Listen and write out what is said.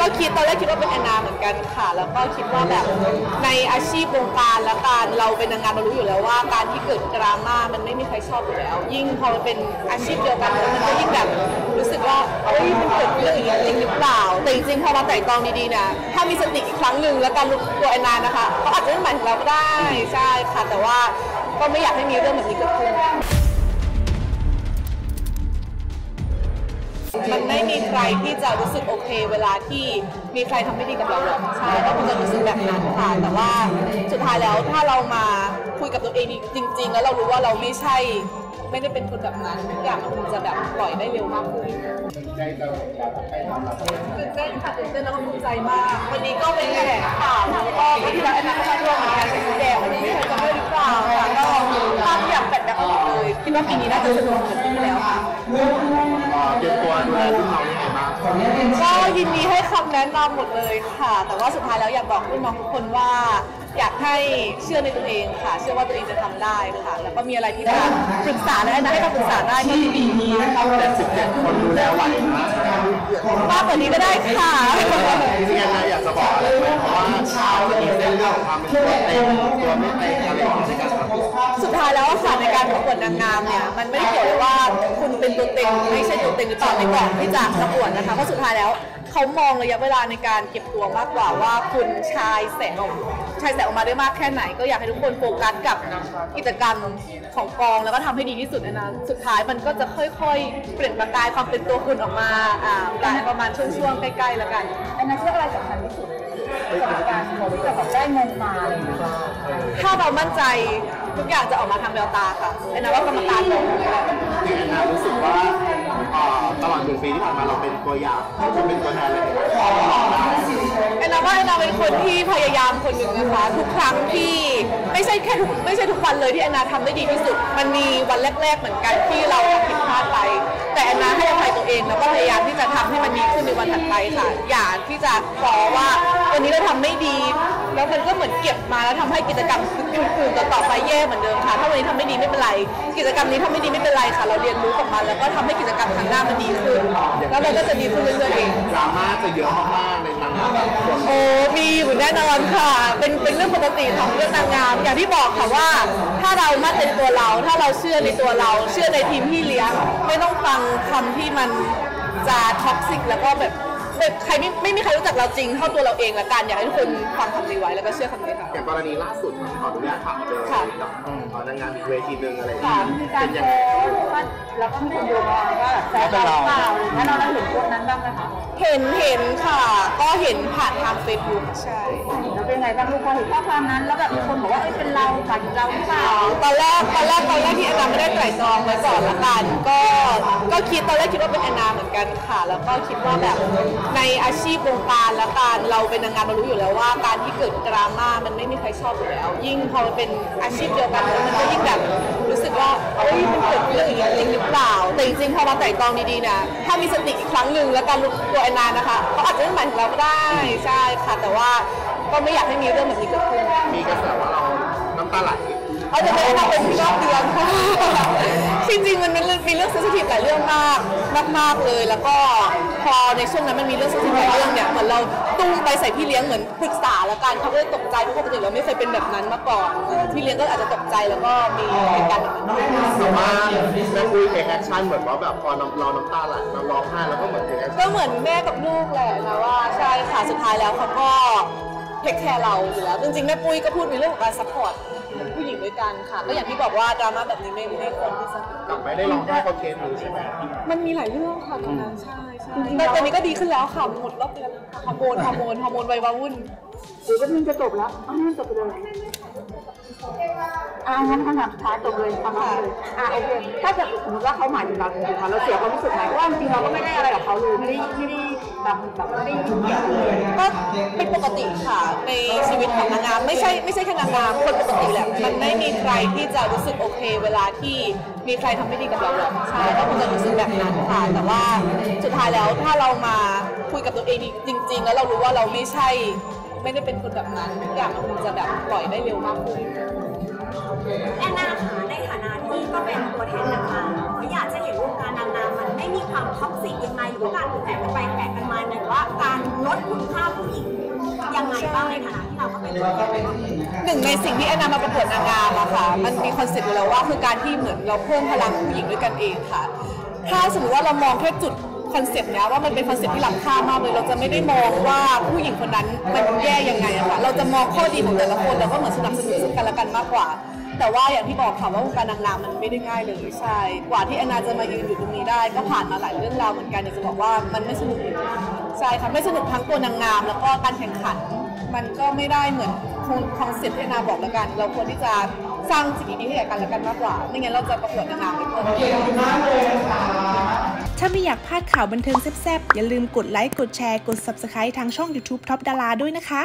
ก็คิดตอนแรกคิดว่าเป็นแอนนาเหมือนกันค่ะ แล้วก็คิดว่าแบบในอาชีพวงการและการเราเป็นนางงามเรารู้อยู่แล้วว่า การที่เกิดดราม่ามันไม่มีใครชอบอยู่แล้ว ยิ่งพอมันเป็นอาชีพเดียวกันมันก็ยิ่งแบบรู้สึกว่าเอ้ยมันเกิดเรื่องอย่างนี้จริงหรือเปล่า แต่จริงๆพอมาไต่ตองดีๆนะถ้ามีสติอีกครั้งหนึ่งแล้วการรู้ตัวแอนนานะคะเขาอาจจะไม่หมายถึงเราก็ได้ใช่ค่ะ แต่ว่าก็ไม่อยากให้มีเรื่องแบบนี้เกิดขึ้น มันไม่มีใครที่จะรู้สึกโอเค เวลาที่มีใครทำไม่ดีกับเราหรอกใช่ก็คงจะรู้สึกแบบนั้นค่ะแต่ว่าสุดท้ายแล้วถ้าเรามาคุยกับตัวเองจริง ๆ แล้วเรารู้ว่าเราไม่ใช่ไม่ได้เป็นคนแบบนั้นทุกอย่างมันคงจะแบบปล่อยได้เร็วมากขึ้นตื่นเต้นค่ะตื่นเต้นแล้วก็ภูมิใจมาก วันนี้ก็เป็นแถลงข่าวแล้วก็ที่เราแอนนาก็มาร่วมเหมือนกันเป็นสีแดงวันนี้ใครจะไม่หรือเปล่าค่ะก็ คิดว่าปีนี้น่าจะสนุกเหมือนปีที่แล้วค่ะ เตรียมตัวดูแลรุ่นน้องยังไงบ้างก็ยินดีให้คำแนะนำหมดเลยค่ะ แต่ว่าสุดท้ายแล้วอยากบอกรุ่นน้องทุกคนว่า อยากให้เชื่อในตัวเองค่ะ เชื่อว่าตัวเองจะทำได้ค่ะ แล้วก็มีอะไรที่จะปรึกษาและนะให้คำปรึกษาได้ก็ยินดีมากแต่สิบเจ็ดคนดูแลไหวนะมากกว่านี้ก็ได้ค่ะ ที่แอนนาอยากจะบอกอะไรไหมเพราะว่าชาวจะมีเส้นเรื่องของความเป็นตัวเต็งตัวไม่เต็งอะไรอย่างเงี้ยในการทำ สุดท้ายแล้วค่ะในการประกวดนางงามเนี่ยมันไม่ได้เกี่ยวเลยว่าคุณเป็นตัวเต็งไม่ใช่ตัวเต็งหรือเปล่าในก่อนที่จะประกวดนะคะเพราะสุดท้ายแล้วเขามองระยะเวลาในการเก็บตัวมากกว่าว่าคุณชายแสงออกชายแสงออกมาได้มากแค่ไหน ก็อยากให้ทุกคนโฟกัสกับกิจกรรมของกองแล้วก็ทำให้ดีที่สุดนะนะสุดท้ายมันก็จะค่อยๆ เปลี่ยนประกายความเป็นตัวคุณออกมาอ่าประมาณช่วงๆใกล้ๆแล้วกันอันนั้นเชื่ออะไรสำคัญที่สุด กับการที่จะแบบได้เงินมาอะไรอย่างเงี้ยถ้าเรามั่นใจทุกอย่างจะออกมาทางแววตาค่ะไอ้นะว่ากรรมการบอกที่แอนนารู้สึกว่าเอ่อตลอดหนึ่งปีที่ผ่านมาเราเป็นตัวอย่างจะเป็นตัวแทนเลยของน้องได้แอนนาว่าแอนนาเป็นคนที่พยายามคนหนึ่งนะคะทุกครั้งที่ไม่ใช่แค่ทุกไม่ใช่ทุกวันเลยที่แอนนาทำได้ดีที่สุด มันมีวันแรก ๆเหมือนกันที่เราทำผิด ค่ะ อย่าที่จะขอว่าวันนี้เราทำไม่ดี แล้วมันก็เหมือนเก็บมาแล้วทำให้กิจกรรมอื่นๆต่อๆไปแย่เหมือนเดิมค่ะ ถ้าวันนี้ทำไม่ดีไม่เป็นไร กิจกรรมนี้ทำไม่ดีไม่เป็นไรค่ะ เราเรียนรู้กับมันแล้วก็ทำให้กิจกรรมครั้งหน้ามันดีขึ้น แล้วเราก็จะดีขึ้นเรื่อยๆเองดราม่าจะเยอะมากๆในนางงามแต่ละคนโอ้มีอยู่แน่นอนค่ะ เป็นเป็นเรื่องปกติของเรื่องนางงาม อย่างที่บอกค่ะว่า ถ้าเรามั่นในตัวเรา ถ้าเราเชื่อในตัวเรา เชื่อในทีมที่เลี้ยง ไม่ต้องฟังคำที่มันจะ toxic แล้วก็แบบแบบ ใครไม่ไม่มีใครรู้จักเราจริงเท่าตัวเราเองละกันอยากให้ทุกคนฟังคำนี้ไว้แล้วก็เชื่อคำนี้ค่ะ อย่างกรณีล่าสุดขออนุญาตถามเลยค่ะ กับเอ่อนางงามอีกเวทีหนึ่งอะไรอย่างค่ะเงี้ยมีการเป็นโพยังไงสต์ว่าแล้วก็มีคนโยงมาว่าแบบแซวเราหรือเปล่าอะไรอย่างเงี้ยเราได้เห็นโพสต์นั้นบ้างไหมคะเห็นเห็นค่ะ ก็เห็นผ่านทางเฟซบุ๊กใช่ แล้วเป็นไงบ้างลูกพอเห็นข้อความนั้น แล้วแบบมีคนบอกว่าเอ้ยเป็นเราหมายถึงเราหรือเปล่าตอนแรกตอนแรกตอนแรกที่แอนนาไม่ได้ไตร่ตรองไว้ก่อนละกัน ก็ก็คิดตอนแรกคิดว่าเป็นแอนนาเหมือนกันค่ะ แล้วก็คิดว่าแบบในอาชีพวงการและการเราเป็นนางงามเรารู้อยู่แล้วว่าการที่เกิดดราม่ามันไม่มีใครชอบอยู่แล้ว ยิ่งพอมันเป็นอาชีพเดียวกันมันก็ยิ่งแบบรู้สึกว่าเอ้ยมันเกิดเรื่องอย่างนี้จริงหรือเปล่า แต่จริงๆพอมาไต่ตรองดีๆนะถ้ามีสติอีกครั้งหนึ่งแล้วการรู้ตัวแอนนานะคะเขาอาจจะไม่หมายถึงเราก็ได้ใช่ค่ะ แต่ว่าก็ไม่อยากให้มีเรื่องแบบนี้เกิดขึ้นมีกระแสว่าเราน้ำตาไหลเอาจะไม่ได้ทำเป็นรอบเดือนค่ะจริงๆมันมีเรื่อง มีเรื่อง sensitive หลายเรื่องมากมากๆเลย แล้วก็พอในช่วงนั้นมันมีเรื่อง sensitive หลายเรื่องเนี่ยเหมือนเราตุ้งไปใส่พี่เลี้ยงเหมือนปรึกษาแล้วกันเขาก็เลยตกใจเพราะปกติเราไม่เคยเป็นแบบนั้นมาก่อนพี่เลี้ยงก็อาจจะตกใจแล้วก็มีเหตุการณ์แบบนั้นด้วยแต่ว่าแม่ปุ้ย take action เหมือนว่าแบบพอน้ำเราน้ำตาไหลเราร้องไห้แล้วก็เหมือน take action ก็เหมือนแม่กับลูกแหละนะว่าใช่ค่ะสุดท้ายแล้วเขาก็take care เราอยู่แล้ว จริงๆ แม่ปุ้ยก็พูดในเรื่องของการ support ผู้หญิงด้วยกันค่ะ ก็อย่างที่บอกว่าดราม่าแบบนี้ไม่ไม่ควรที่จะกลับไม่ได้ร้องไห้เขาเคสนี้ใช่ไหมมันมีหลายเรื่องค่ะตอนนั้นใช่ใช่แต่ตอนนี้ก็ดีขึ้นแล้วค่ะหมดรอบเดือนแล้วค่ะฮอร์โมนฮอร์โมนฮอร์โมนวัยว้าวุ่นหรือว่ามันจะจบแล้วอ้าวมันจบไปเลย อ่างั้นคำถามสุดท้ายจบเลยประมาณเลยอ่าโอเคถ้าเกิดสมมติว่าเขาหมายถึงเราจริงๆค่ะเราเสียความรู้สึกไหมเพราะว่าจริงๆเราก็ไม่ได้อะไรกับเขาเลยไม่ได้ไม่ได้แบบแบบไม่ได้ยุ่งเกี่ยวเลยก็เป็นปกติค่ะในชีวิตของนางงามไม่ใช่ไม่ใช่แค่นางงามคนปกติแหละมันไม่มีใครที่จะรู้สึกโอเค เวลาที่มีใครทำไม่ดีกับเราหรอกใช่ก็คงจะรู้สึกแบบนั้นค่ะแต่ว่าสุดท้ายแล้วถ้าเรามา คุยกับตัวเองจริง ๆ แล้วเรารู้ว่าเราไม่ใช่ ไม่ได้เป็นคนแบบนั้นทุกอย่างมันคงจะแบบปล่อยได้เร็วมากขึ้นแอนนาค่ะในฐานะที่ก็เป็นตัวแทนนางงามอยากจะเห็นวงการนางงามมันไม่มีความความ toxic ยังไงหรือว่าการถูกแขวะกันไปแขวะกันมาหรือว่าการลดคุณค่าผู้หญิงยังไงบ้างในฐานะที่เราก็เป็นตัวแทนหนึ่งในสิ่งที่แอนนามาประกวดนางงามอะค่ะ มันมี concept อยู่แล้วว่าคือการที่เหมือนเราเพิ่มพลังผู้หญิงด้วยกันเองค่ะ ถ้าสมมติว่าเรามองแค่จุด concept เนี้ยว่ามันเป็น concept ที่ล้ำค่ามากเลย เราจะไม่ได้มองว่าผู้หญิงคนนั้นมันแย่ยังไงอะค่ะเราจะมองข้อดีของแต่ละคนแล้วก็เหมือนสนับสนุนซึ่งกันและกันมากกว่า แต่ว่าอย่างที่บอกค่ะว่าวงการนางงามมันไม่ได้ง่ายเลยใช่กว่าที่แอนนาจะมายืนอยู่ตรงนี้ได้ ก็ผ่านมาหลายเรื่องราวเหมือนกันอยากจะบอกว่ามันไม่สนุกเลยใช่ค่ะไม่สนุกทั้งตัวนางงาม แล้วก็การแข่งขัน มันก็ไม่ได้เหมือน concept ที่แอนนาบอกแล้วกัน เราควรที่จะสร้างสิ่งดีๆให้แก่กันและกันมากกว่าไม่งั้นเราจะประกวดนางงามไม่เกิน ถ้าไม่อยากพลาดข่าวบันเทิงแซ่บๆ อย่าลืมกดไลค์ กดแชร์ กด Subscribe ทางช่อง YouTube Top ดาราด้วยนะคะ